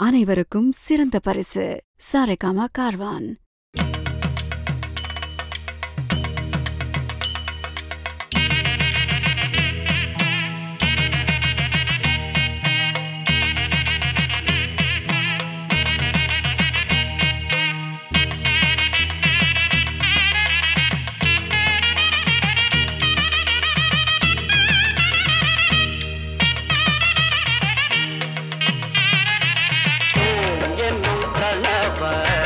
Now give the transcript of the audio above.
அனைவருக்கும் சிறந்த பரிசு. சாரேகாமா கார்வான். bye.